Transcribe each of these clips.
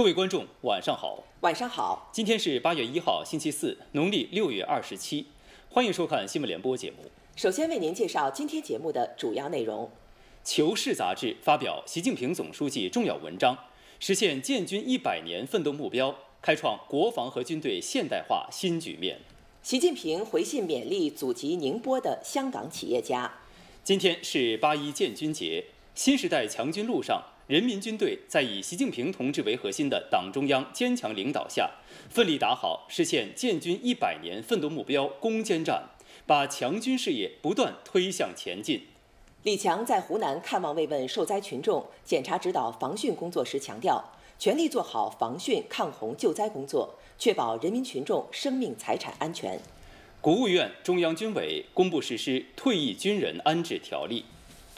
各位观众，晚上好。晚上好，今天是八月一号，星期四，农历六月二十七。欢迎收看新闻联播节目。首先为您介绍今天节目的主要内容。《求是》杂志发表习近平总书记重要文章，实现建军一百年奋斗目标，开创国防和军队现代化新局面。习近平回信勉励祖籍宁波的香港企业家。今天是八一建军节，新时代强军路上。人民军队在以习近平同志为核心的党中央坚强领导下，奋力打好实现建军一百年奋斗目标攻坚战，把强军事业不断推向前进。李强在湖南看望慰问受灾群众、检查指导防汛工作时强调，全力做好防汛抗洪救灾工作，确保人民群众生命财产安全。国务院、中央军委公布实施《退役军人安置条例》。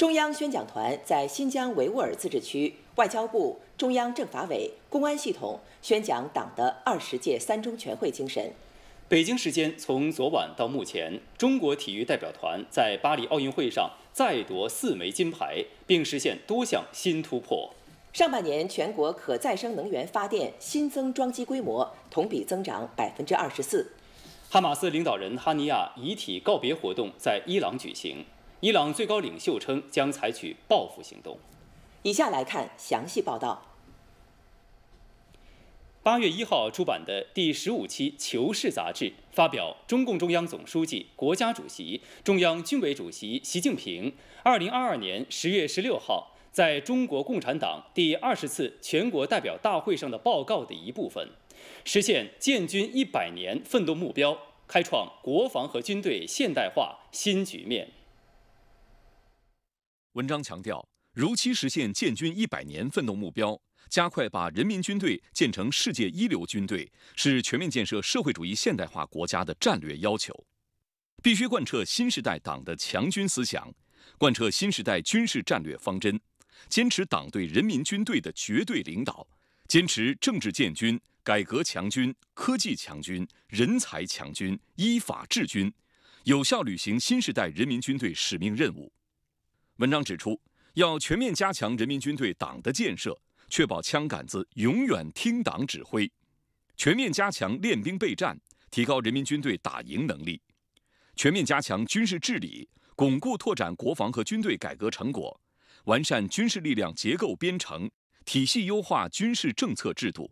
中央宣讲团在新疆维吾尔自治区，外交部、中央政法委、公安系统宣讲党的二十届三中全会精神。北京时间从昨晚到目前，中国体育代表团在巴黎奥运会上再夺四枚金牌，并实现多项新突破。上半年全国可再生能源发电新增装机规模同比增长百分之二十四。哈马斯领导人哈尼亚遗体告别活动在伊朗举行。伊朗最高领袖称将采取报复行动。以下来看详细报道。八月一号出版的第十五期《求是》杂志发表中共中央总书记、国家主席、中央军委主席习近平二零二二年十月十六号在中国共产党第二十次全国代表大会上的报告的一部分，实现建军一百年奋斗目标，开创国防和军队现代化新局面。文章强调，如期实现建军一百年奋斗目标，加快把人民军队建成世界一流军队，是全面建设社会主义现代化国家的战略要求。必须贯彻新时代党的强军思想，贯彻新时代军事战略方针，坚持党对人民军队的绝对领导，坚持政治建军、改革强军、科技强军、人才强军、依法治军，有效履行新时代人民军队使命任务。文章指出，要全面加强人民军队党的建设，确保枪杆子永远听党指挥；全面加强练兵备战，提高人民军队打赢能力；全面加强军事治理，巩固拓展国防和军队改革成果，完善军事力量结构编程体系，优化军事政策制度，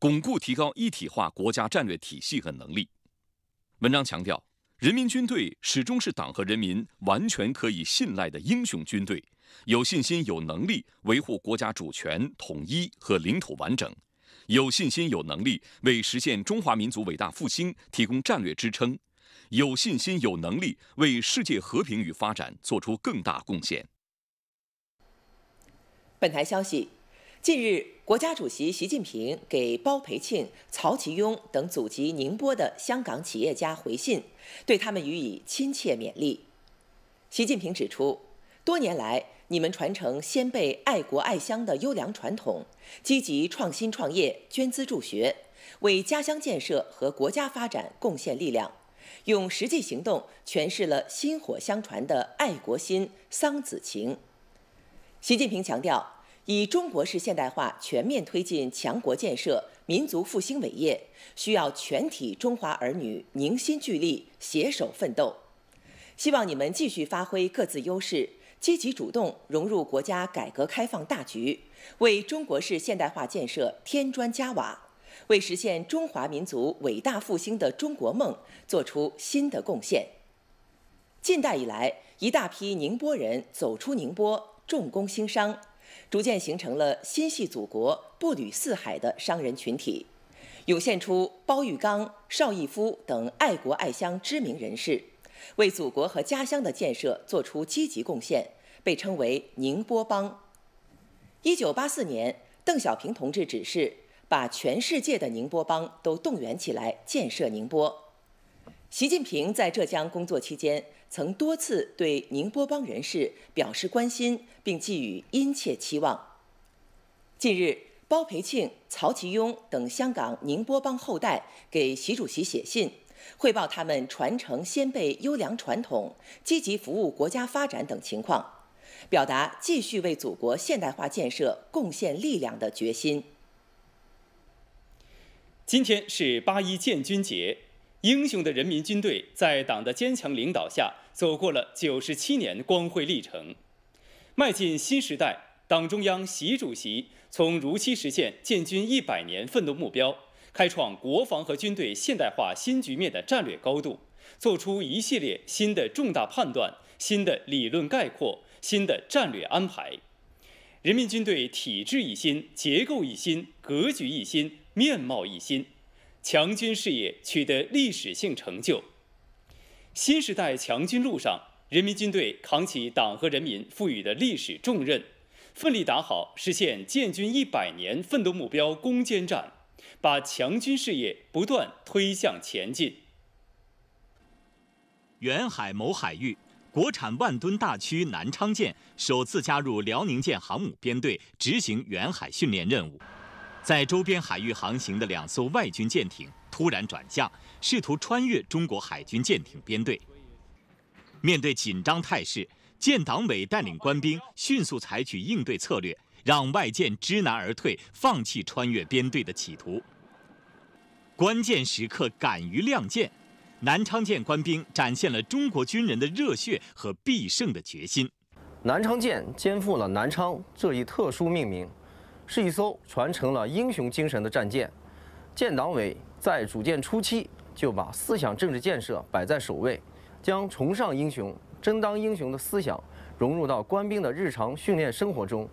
巩固提高一体化国家战略体系和能力。文章强调。人民军队始终是党和人民完全可以信赖的英雄军队，有信心、有能力维护国家主权、统一和领土完整，有信心、有能力为实现中华民族伟大复兴提供战略支撑，有信心、有能力为世界和平与发展做出更大贡献。本台消息。近日，国家主席习近平给包培庆、曹其庸等祖籍宁波的香港企业家回信，对他们予以亲切勉励。习近平指出，多年来，你们传承先辈爱国爱乡的优良传统，积极创新创业、捐资助学，为家乡建设和国家发展贡献力量，用实际行动诠释了薪火相传的爱国心、桑梓情。习近平强调。以中国式现代化全面推进强国建设、民族复兴伟业，需要全体中华儿女凝心聚力、携手奋斗。希望你们继续发挥各自优势，积极主动融入国家改革开放大局，为中国式现代化建设添砖加瓦，为实现中华民族伟大复兴的中国梦做出新的贡献。近代以来，一大批宁波人走出宁波，重工兴商。逐渐形成了心系祖国、步履四海的商人群体，涌现出包玉刚、邵逸夫等爱国爱乡知名人士，为祖国和家乡的建设做出积极贡献，被称为“宁波帮”。一九八四年，邓小平同志指示，把全世界的宁波帮都动员起来建设宁波。习近平在浙江工作期间，曾多次对宁波帮人士表示关心，并寄予殷切期望。近日，包培庆、曹其庸等香港宁波帮后代给习主席写信，汇报他们传承先辈优良传统、积极服务国家发展等情况，表达继续为祖国现代化建设贡献力量的决心。今天是八一建军节，英雄的人民军队在党的坚强领导下，走过了九十七年光辉历程，迈进新时代。党中央、习主席从如期实现建军一百年奋斗目标，开创国防和军队现代化新局面的战略高度，作出一系列新的重大判断、新的理论概括、新的战略安排。人民军队体制一新、结构一新、格局一新、面貌一新，强军事业取得历史性成就。新时代强军路上，人民军队扛起党和人民赋予的历史重任。奋力打好实现建军一百年奋斗目标攻坚战，把强军事业不断推向前进。远海某海域，国产万吨大驱南昌舰首次加入辽宁舰航母编队执行远海训练任务，在周边海域航行的两艘外军舰艇突然转向，试图穿越中国海军舰艇编队。面对紧张态势。建党委带领官兵迅速采取应对策略，让外舰知难而退，放弃穿越编队的企图。关键时刻敢于亮剑，南昌舰官兵展现了中国军人的热血和必胜的决心。南昌舰肩负了南昌这一特殊命名，是一艘传承了英雄精神的战舰。建党委在组建初期就把思想政治建设摆在首位，将崇尚英雄。争当英雄的思想融入到官兵的日常训练生活中，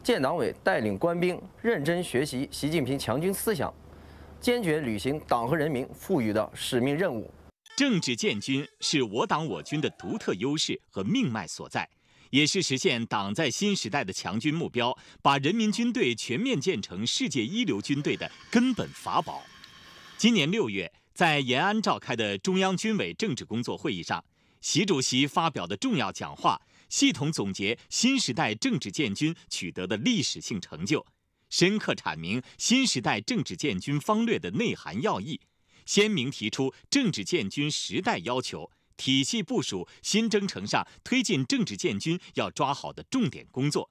建党委带领官兵认真学习习近平强军思想，坚决履行党和人民赋予的使命任务。政治建军是我党我军的独特优势和命脉所在，也是实现党在新时代的强军目标、把人民军队全面建成世界一流军队的根本法宝。今年六月，在延安召开的中央军委政治工作会议上。习主席发表的重要讲话，系统总结新时代政治建军取得的历史性成就，深刻阐明新时代政治建军方略的内涵要义，鲜明提出政治建军时代要求，体系部署新征程上推进政治建军要抓好的重点工作，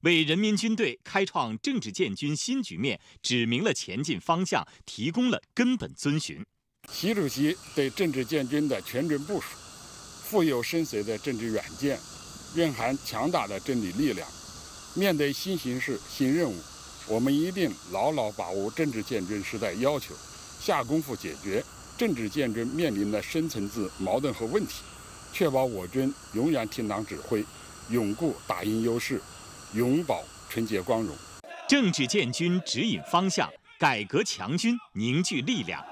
为人民军队开创政治建军新局面指明了前进方向，提供了根本遵循。习主席对政治建军的全军部署。富有深邃的政治远见，蕴含强大的政治力量。面对新形势、新任务，我们一定牢牢把握政治建军时代要求，下功夫解决政治建军面临的深层次矛盾和问题，确保我军永远听党指挥，永固打赢优势，永保纯洁光荣。政治建军指引方向，改革强军凝聚力量。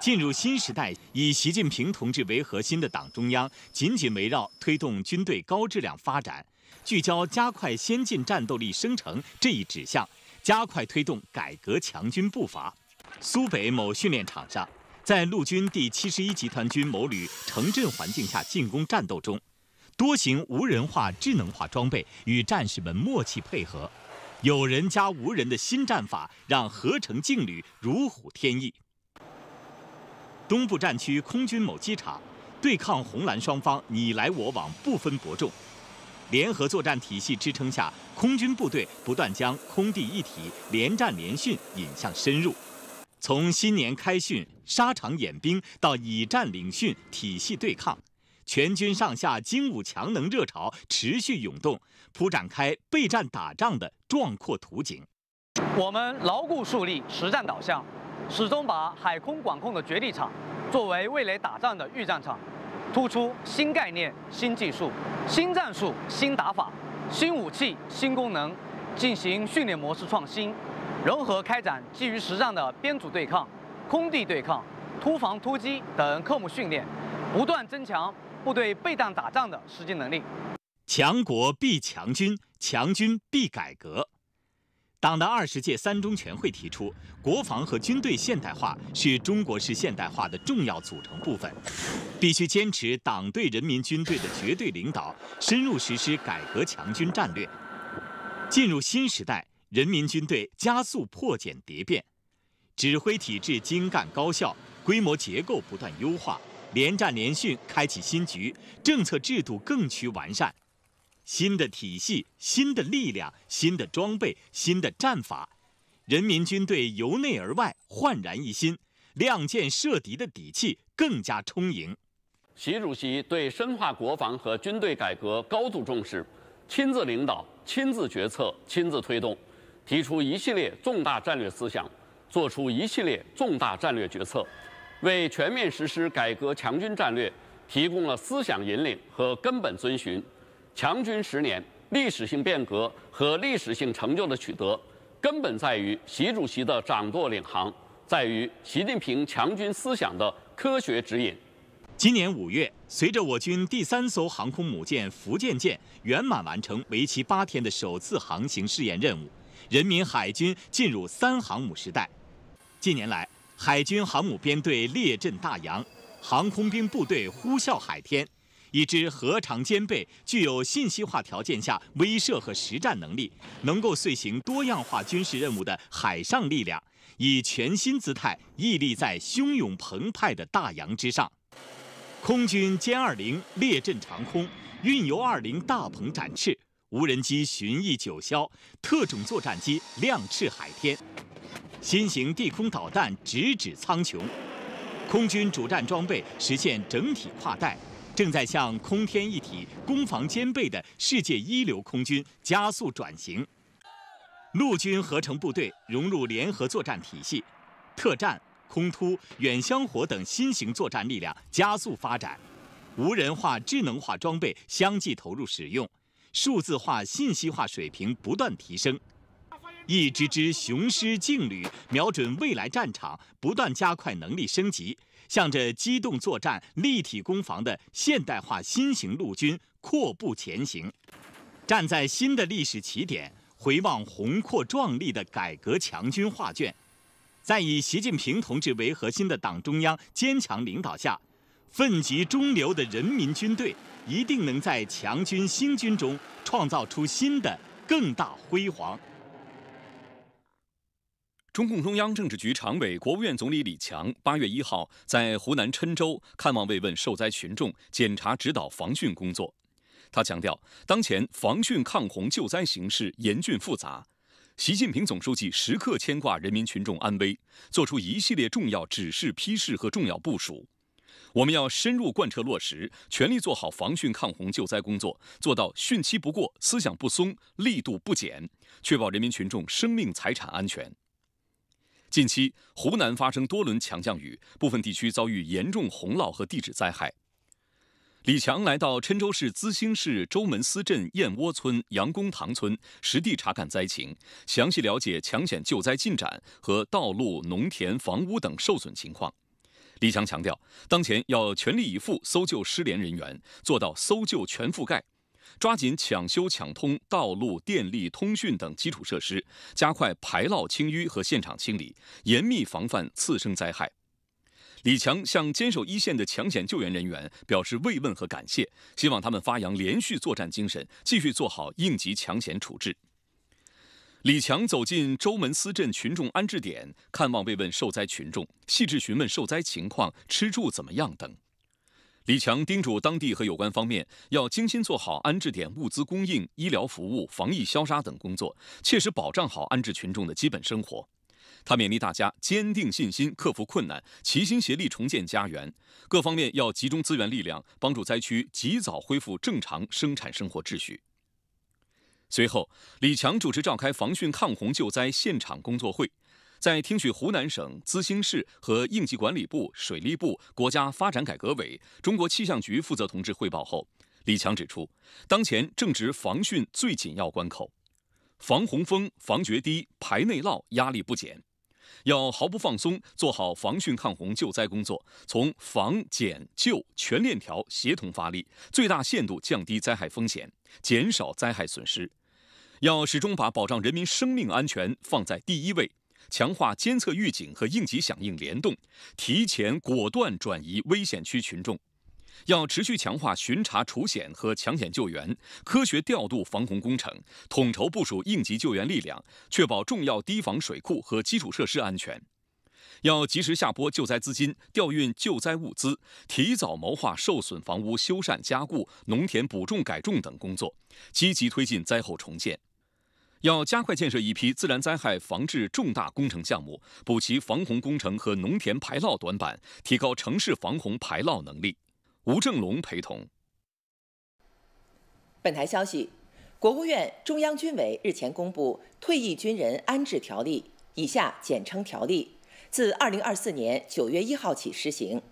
进入新时代，以习近平同志为核心的党中央紧紧围绕推动军队高质量发展，聚焦加快先进战斗力生成这一指向，加快推动改革强军步伐。苏北某训练场上，在陆军第七十一集团军某旅城镇环境下进攻战斗中，多型无人化、智能化装备与战士们默契配合，有人加无人的新战法让合成劲旅如虎添翼。东部战区空军某机场，对抗红蓝双方你来我往，不分伯仲。联合作战体系支撑下，空军部队不断将空地一体、连战连训引向深入。从新年开训、沙场演兵到以战领训、体系对抗，全军上下精武强能热潮持续涌动，铺展开备战打仗的壮阔图景。我们牢固树立实战导向。始终把海空管控的决力场作为未来打仗的预战场，突出新概念、新技术、新战术、新打法、新武器、新功能，进行训练模式创新，融合开展基于实战的编组对抗、空地对抗、突防突击等科目训练，不断增强部队备战打仗的实际能力。强国必强军，强军必改革。党的二十届三中全会提出，国防和军队现代化是中国式现代化的重要组成部分，必须坚持党对人民军队的绝对领导，深入实施改革强军战略。进入新时代，人民军队加速破茧迭变，指挥体制精干高效，规模结构不断优化，连战连训开启新局，政策制度更趋完善。新的体系、新的力量、新的装备、新的战法，人民军队由内而外焕然一新，亮剑射敌的底气更加充盈。习主席对深化国防和军队改革高度重视，亲自领导、亲自决策、亲自推动，提出一系列重大战略思想，作出一系列重大战略决策，为全面实施改革强军战略提供了思想引领和根本遵循。强军十年历史性变革和历史性成就的取得。根本在于习主席的掌舵领航，在于习近平强军思想的科学指引。今年五月，随着我军第三艘航空母舰福建舰圆满完成为期八天的首次航行试验任务，人民海军进入三航母时代。近年来，海军航母编队列阵大洋，航空兵部队呼啸海天。一支核常兼备、具有信息化条件下威慑和实战能力，能够遂行多样化军事任务的海上力量，以全新姿态屹立在汹涌澎湃的大洋之上。空军歼二零列阵长空，运油二零大鹏展翅，无人机巡弋九霄，特种作战机亮翅海天，新型地空导弹直指苍穹，空军主战装备实现整体跨代。正在向空天一体、攻防兼备的世界一流空军加速转型，陆军合成部队融入联合作战体系，特战、空突、远香火等新型作战力量加速发展，无人化、智能化装备相继投入使用，数字化、信息化水平不断提升，一支支雄狮劲旅瞄准未来战场，不断加快能力升级。向着机动作战、立体攻防的现代化新型陆军阔步前行，站在新的历史起点，回望宏阔壮丽的改革强军画卷，在以习近平同志为核心的党中央坚强领导下，奋楫中流的人民军队一定能在强军兴军中创造出新的更大辉煌。中共中央政治局常委、国务院总理李强八月一号在湖南郴州看望慰问受灾群众，检查指导防汛工作。他强调，当前防汛抗洪救灾形势严峻复杂，习近平总书记时刻牵挂人民群众安危，作出一系列重要指示批示和重要部署。我们要深入贯彻落实，全力做好防汛抗洪救灾工作，做到汛期不过、思想不松、力度不减，确保人民群众生命财产安全。近期，湖南发生多轮强降雨，部分地区遭遇严重洪涝和地质灾害。李强来到郴州市资兴市周门司镇燕窝村杨公塘村，实地查看灾情，详细了解抢险救灾进展和道路、农田、房屋等受损情况。李强强调，当前要全力以赴搜救失联人员，做到搜救全覆盖。抓紧抢修抢通道路、电力、通讯等基础设施，加快排涝清淤和现场清理，严密防范次生灾害。李强向坚守一线的抢险救援人员表示慰问和感谢，希望他们发扬连续作战精神，继续做好应急抢险处置。李强走进周门司镇群众安置点，看望慰问受灾群众，细致询问受灾情况、吃住怎么样等。李强叮嘱当地和有关方面，要精心做好安置点物资供应、医疗服务、防疫消杀等工作，切实保障好安置群众的基本生活。他勉励大家坚定信心，克服困难，齐心协力重建家园。各方面要集中资源力量，帮助灾区及早恢复正常生产生活秩序。随后，李强主持召开防汛抗洪救灾现场工作会。在听取湖南省资兴市和应急管理部、水利部、国家发展改革委、中国气象局负责同志汇报后，李强指出，当前正值防汛最紧要关口，防洪峰、防决堤、排内涝压力不减，要毫不放松做好防汛抗洪救灾工作，从防、减、救全链条协同发力，最大限度降低灾害风险，减少灾害损失。要始终把保障人民生命安全放在第一位。强化监测预警和应急响应联动，提前果断转移危险区群众。要持续强化巡查除险和抢险救援，科学调度防洪工程，统筹部署应急救援力量，确保重要堤防水库和基础设施安全。要及时下拨救灾资金，调运救灾物资，提早谋划受损房屋修缮加固、农田补种改种等工作，积极推进灾后重建。要加快建设一批自然灾害防治重大工程项目，补齐防洪工程和农田排涝短板，提高城市防洪排涝能力。吴正龙陪同。本台消息，国务院、中央军委日前公布《退役军人安置条例》（以下简称条例），自二零二四年九月一号起施行。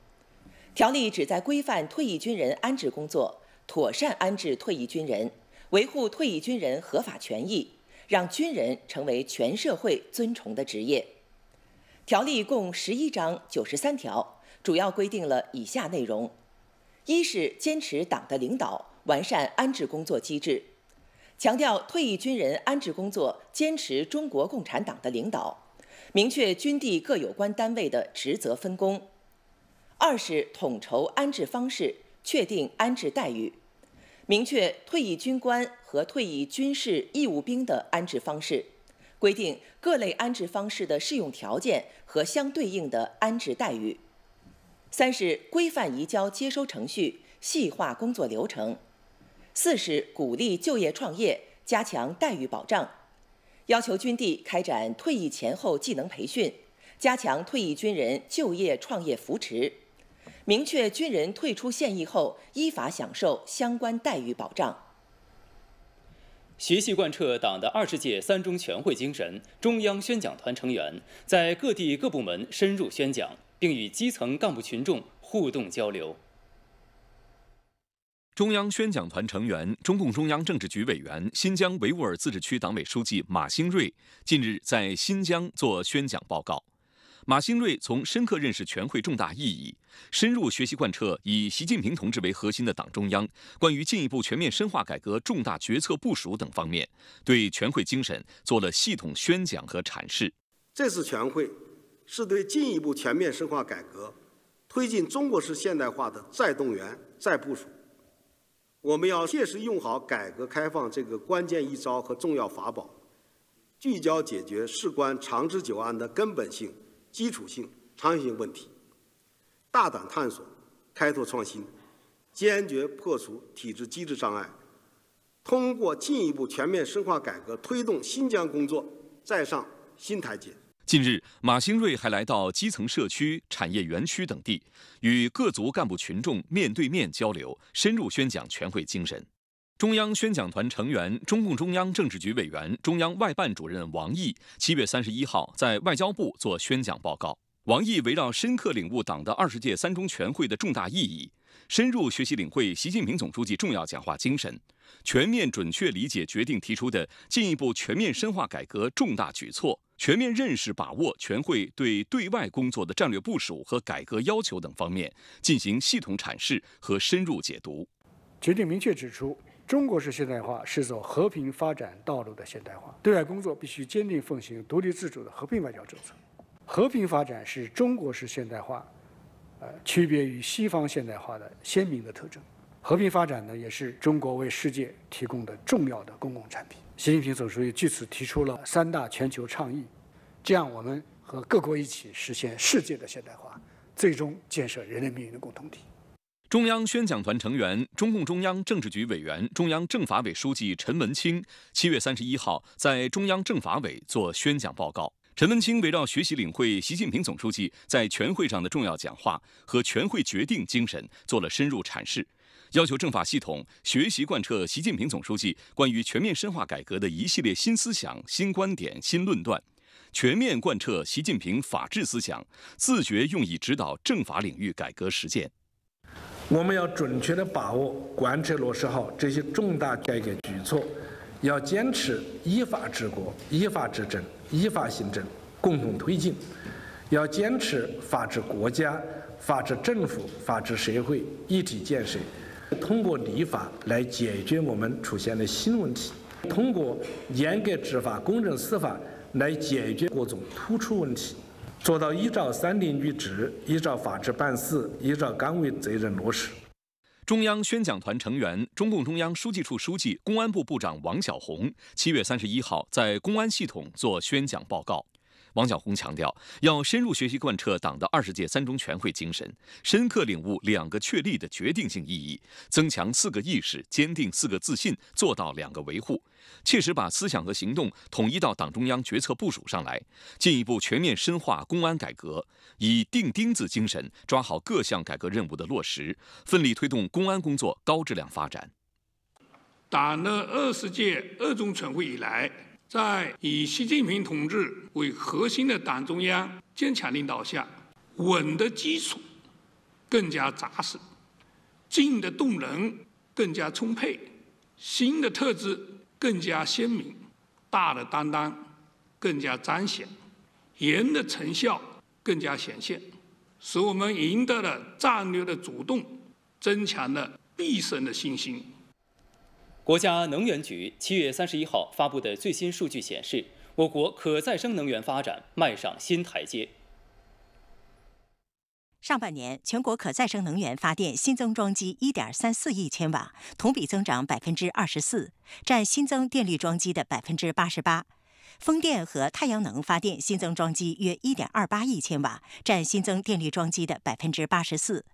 条例旨在规范退役军人安置工作，妥善安置退役军人，维护退役军人合法权益。让军人成为全社会尊崇的职业。条例共十一章九十三条，主要规定了以下内容：一是坚持党的领导，完善安置工作机制，强调退役军人安置工作坚持中国共产党的领导，明确军地各有关单位的职责分工；二是统筹安置方式，确定安置待遇。明确退役军官和退役军事义务兵的安置方式，规定各类安置方式的适用条件和相对应的安置待遇。三是规范移交接收程序，细化工作流程。四是鼓励就业创业，加强待遇保障，要求军地开展退役前后技能培训，加强退役军人就业创业扶持。明确军人退出现役后依法享受相关待遇保障。学习贯彻党的二十届三中全会精神，中央宣讲团成员在各地各部门深入宣讲，并与基层干部群众互动交流。中央宣讲团成员、中共中央政治局委员、新疆维吾尔自治区党委书记马兴瑞近日在新疆做宣讲报告。马兴瑞从深刻认识全会重大意义，深入学习贯彻以习近平同志为核心的党中央关于进一步全面深化改革重大决策部署等方面，对全会精神做了系统宣讲和阐释。这次全会是对进一步全面深化改革、推进中国式现代化的再动员、再部署。我们要切实用好改革开放这个关键一招和重要法宝，聚焦解决事关长治久安的根本性。基础性、长远性问题，大胆探索、开拓创新，坚决破除体制机制障碍，通过进一步全面深化改革，推动新疆工作再上新台阶。近日，马兴瑞还来到基层社区、产业园区等地，与各族干部群众面对面交流，深入宣讲全会精神。中央宣讲团成员、中共中央政治局委员、中央外办主任王毅七月三十一号在外交部做宣讲报告。王毅围绕深刻领悟党的二十届三中全会的重大意义，深入学习领会习近平总书记重要讲话精神，全面准确理解决定提出的进一步全面深化改革重大举措，全面认识把握全会对对外工作的战略部署和改革要求等方面，进行系统阐释和深入解读。决定明确指出。中国式现代化是走和平发展道路的现代化，对外工作必须坚定奉行独立自主的和平外交政策。和平发展是中国式现代化，呃，区别于西方现代化的鲜明的特征。和平发展呢，也是中国为世界提供的重要的公共产品。习近平总书记据此提出了三大全球倡议，这样我们和各国一起实现世界的现代化，最终建设人类命运的共同体。中央宣讲团成员、中共中央政治局委员、中央政法委书记陈文清七月三十一号在中央政法委做宣讲报告。陈文清围绕学习领会习近平总书记在全会上的重要讲话和全会决定精神做了深入阐释，要求政法系统学习贯彻习近平总书记关于全面深化改革的一系列新思想、新观点、新论断，全面贯彻习近平法治思想，自觉用以指导政法领域改革实践。我们要准确地把握、贯彻落实好这些重大改革举措，要坚持依法治国、依法治政、依法行政，共同推进；要坚持法治国家、法治政府、法治社会一体建设，通过立法来解决我们出现的新问题，通过严格执法、公正司法来解决各种突出问题。做到依照三令律职，依照法治办事，依照岗位责任落实。中央宣讲团成员、中共中央书记处书记、公安部部长王晓红七月三十一号在公安系统做宣讲报告。王晓红强调，要深入学习贯彻党的二十届三中全会精神，深刻领悟“两个确立”的决定性意义，增强“四个意识”，坚定“四个自信”，做到“两个维护”，切实把思想和行动统一到党中央决策部署上来，进一步全面深化公安改革，以钉钉子精神抓好各项改革任务的落实，奋力推动公安工作高质量发展。党的二十届二中全会以来。在以习近平同志为核心的党中央坚强领导下，稳的基础更加扎实，静的动能更加充沛，新的特质更加鲜明，大的担当更加彰显，严的成效更加显现，使我们赢得了战略的主动，增强了必胜的信心。国家能源局七月三十一号发布的最新数据显示，我国可再生能源发展迈上新台阶。上半年，全国可再生能源发电新增装机一点三四亿千瓦，同比增长百分之二十四，占新增电力装机的百分之八十八。风电和太阳能发电新增装机约一点二八亿千瓦，占新增电力装机的百分之八十四。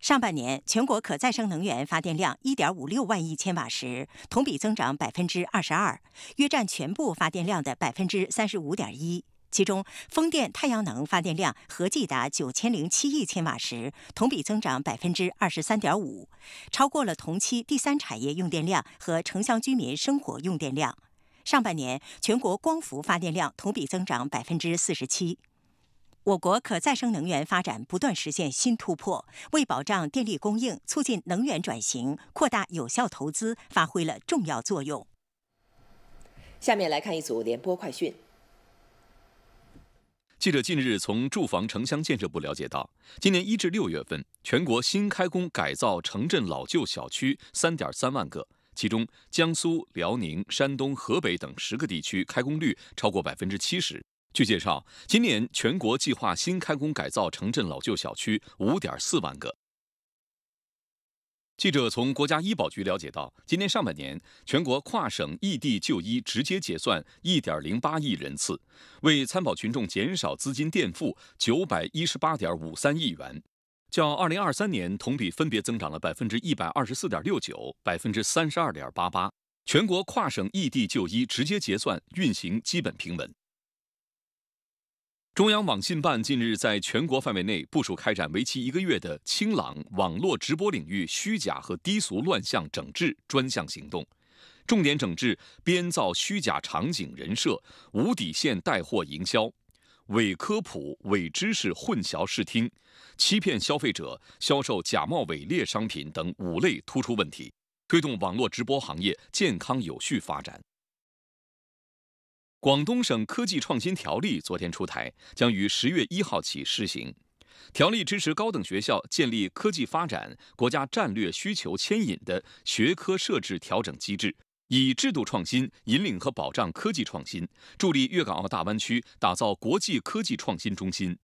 上半年全国可再生能源发电量一点五六万亿千瓦时，同比增长百分之二十二，约占全部发电量的百分之三十五点一。其中，风电、太阳能发电量合计达九千零七亿千瓦时，同比增长百分之二十三点五，超过了同期第三产业用电量和城乡居民生活用电量。上半年全国光伏发电量同比增长百分之四十七。我国可再生能源发展不断实现新突破，为保障电力供应、促进能源转型、扩大有效投资发挥了重要作用。下面来看一组联播快讯。记者近日从住房城乡建设部了解到，今年一至六月份，全国新开工改造城镇老旧小区三点三万个，其中江苏、辽宁、山东、河北等十个地区开工率超过百分之七十。据介绍，今年全国计划新开工改造城镇老旧小区五点四万个。记者从国家医保局了解到，今年上半年全国跨省异地就医直接结算一点零八亿人次，为参保群众减少资金垫付九百一十八点五三亿元，较二零二三年同比分别增长了百分之一百二十四点六九、百分之三十二点八八。全国跨省异地就医直接结算运行基本平稳。中央网信办近日在全国范围内部署开展为期一个月的“清朗”网络直播领域虚假和低俗乱象整治专项行动，重点整治编造虚假场景人设、无底线带货营销、伪科普、伪知识混淆视听、欺骗消费者、销售假冒伪劣商品等五类突出问题，推动网络直播行业健康有序发展。广东省科技创新条例昨天出台，将于十月一号起施行。条例支持高等学校建立科技发展国家战略需求牵引的学科设置调整机制，以制度创新引领和保障科技创新，助力粤港澳大湾区打造国际科技创新中心。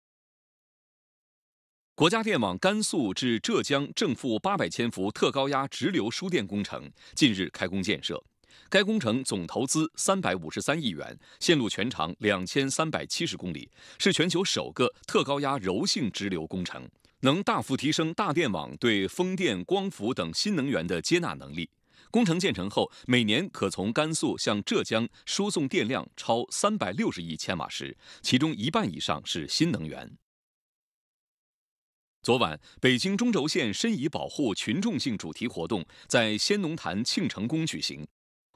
国家电网甘肃至浙江正负八百千伏特高压直流输电工程近日开工建设。该工程总投资三百五十三亿元，线路全长两千三百七十公里，是全球首个特高压柔性直流工程，能大幅提升大电网对风电、光伏等新能源的接纳能力。工程建成后，每年可从甘肃向浙江输送电量超三百六十亿千瓦时，其中一半以上是新能源。昨晚，北京中轴线申遗保护群众性主题活动在先农坛庆成宫举行。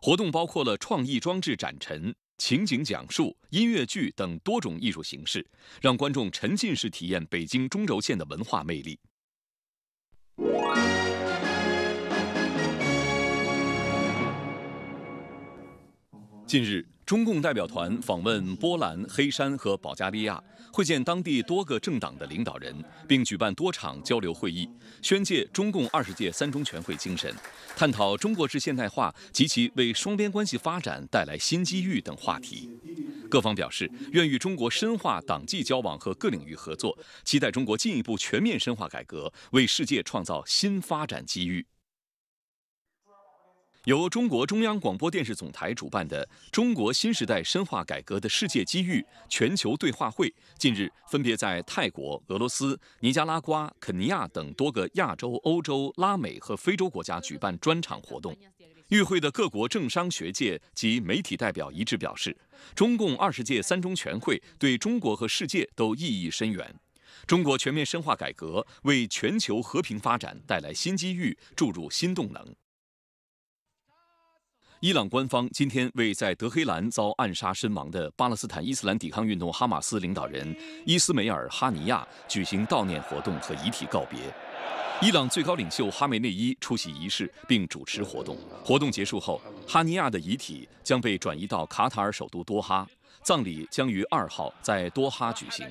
活动包括了创意装置展陈、情景讲述、音乐剧等多种艺术形式，让观众沉浸式体验北京中轴线的文化魅力。近日，中共代表团访问波兰、黑山和保加利亚，会见当地多个政党的领导人，并举办多场交流会议，宣介中共二十届三中全会精神，探讨中国式现代化及其为双边关系发展带来新机遇等话题。各方表示愿与中国深化党际交往和各领域合作，期待中国进一步全面深化改革，为世界创造新发展机遇。由中国中央广播电视总台主办的“中国新时代深化改革的世界机遇”全球对话会，近日分别在泰国、俄罗斯、尼加拉瓜、肯尼亚等多个亚洲、欧洲、拉美和非洲国家举办专场活动。与会的各国政商学界及媒体代表一致表示，中共二十届三中全会对中国和世界都意义深远。中国全面深化改革，为全球和平发展带来新机遇，注入新动能。伊朗官方今天为在德黑兰遭暗杀身亡的巴勒斯坦伊斯兰抵抗运动哈马斯领导人伊斯梅尔·哈尼亚举行悼念活动和遗体告别。伊朗最高领袖哈梅内伊出席仪式并主持活动。活动结束后，哈尼亚的遗体将被转移到卡塔尔首都多哈，葬礼将于二号在多哈举行。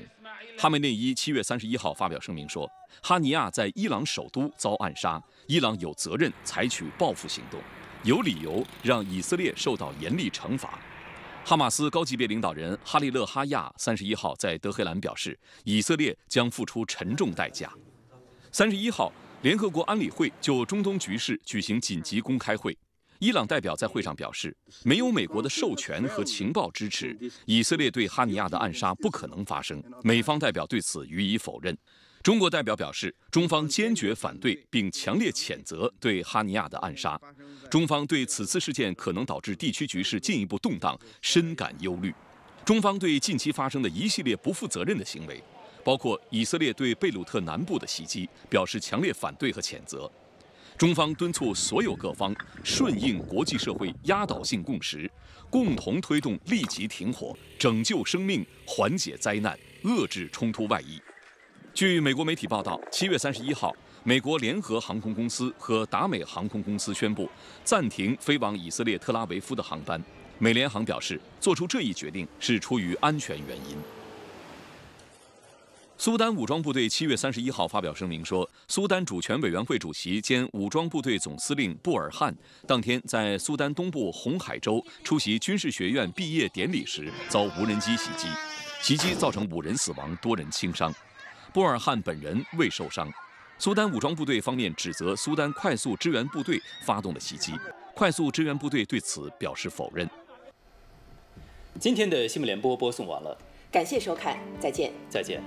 哈梅内伊七月三十一号发表声明说，哈尼亚在伊朗首都遭暗杀，伊朗有责任采取报复行动。有理由让以色列受到严厉惩罚。哈马斯高级别领导人哈利勒哈亚三十一号在德黑兰表示，以色列将付出沉重代价。三十一号，联合国安理会就中东局势举行紧急公开会，伊朗代表在会上表示，没有美国的授权和情报支持，以色列对哈尼亚的暗杀不可能发生。美方代表对此予以否认。中国代表表示，中方坚决反对并强烈谴责对哈尼亚的暗杀。中方对此次事件可能导致地区局势进一步动荡深感忧虑。中方对近期发生的一系列不负责任的行为，包括以色列对贝鲁特南部的袭击，表示强烈反对和谴责。中方敦促所有各方顺应国际社会压倒性共识，共同推动立即停火，拯救生命，缓解灾难，遏制冲突外溢。据美国媒体报道，七月三十一号，美国联合航空公司和达美航空公司宣布暂停飞往以色列特拉维夫的航班。美联航表示，做出这一决定是出于安全原因。苏丹武装部队七月三十一号发表声明说，苏丹主权委员会主席兼武装部队总司令布尔汉当天在苏丹东部红海州出席军事学院毕业典礼时遭无人机袭击，袭击造成五人死亡，多人轻伤。波尔汉本人未受伤。苏丹武装部队方面指责苏丹快速支援部队发动了袭击，快速支援部队对此表示否认。今天的新闻联播播送完了，感谢收看，再见。再见。